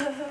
Eu.